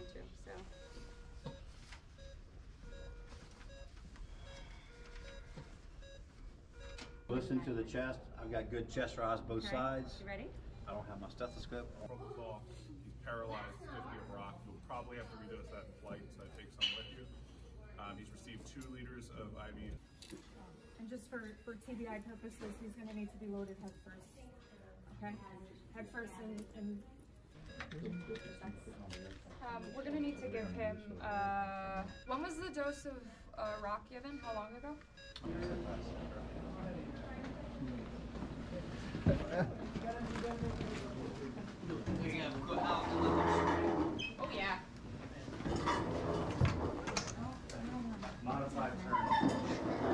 to. So. Listen to the chest. I've got good chest rise both okay. sides. You ready? I don't have my stethoscope. From fall, he's paralyzed, 50 of roc. You'll probably have to redo that in flight, so I take some with you. Um, he's received two liters of IV. And just for, for TBI purposes, he's going to need to be loaded head first. Okay? Head first and, and um, we're gonna need to give him. Uh, when was the dose of uh, roc given? How long ago? Oh yeah. Modified turn.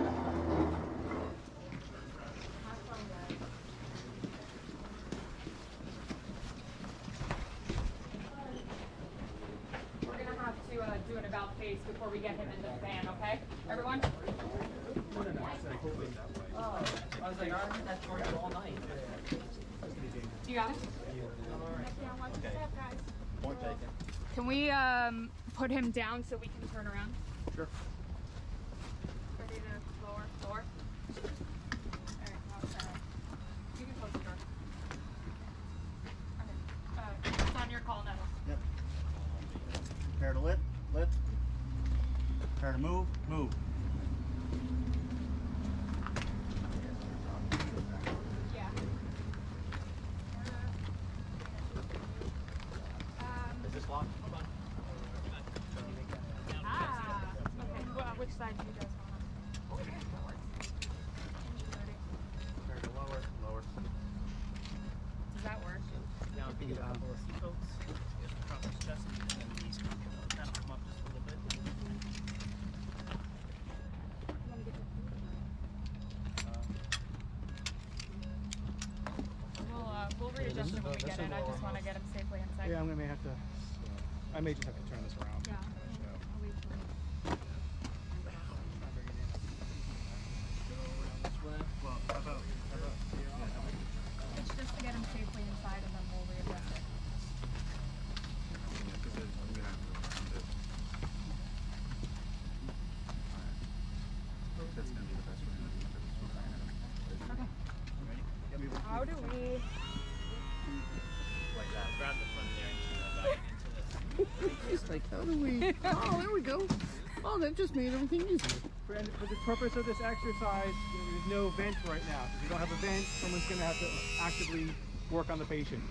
We're gonna have to uh, do an about face before we get him into the van. Okay, everyone. I was like, I heard that story all night. You got it. Point. Can we um, put him down so we can turn around? Sure. Ready to lower, lower. Alright, now turn around. You can close the door. Okay. Uh, it's on your call, Nettle. Yep. Prepare to lift, lift. Prepare to move, move. Yeah. Um, Is this locked? ah. Okay. Well, which side do you guys want? Okay, that works. Prepare to lower, lower. Does that work? Now, if you get a couple of seatbelts, get the proper chest, and then these can kind of come up just a little bit. We'll uh, we'll readjust him when we get in. I just want to get him safely inside. Yeah, I'm gonna may have to. I may just have to turn this around. Yeah. I'll wait for you. This way. Well, how about, how about, yeah, how about It's just to get him safely inside, and then we'll readjust it. because I'm gonna have to around it. Alright. That's gonna be the best way to do it. How do we? Like that. Grab the front there and dive into this. It's like, how do we? oh, there we go. Oh, that just made everything easier. For, for the purpose of this exercise, there's no vent right now. If you don't have a vent, someone's gonna have to actively work on the patient.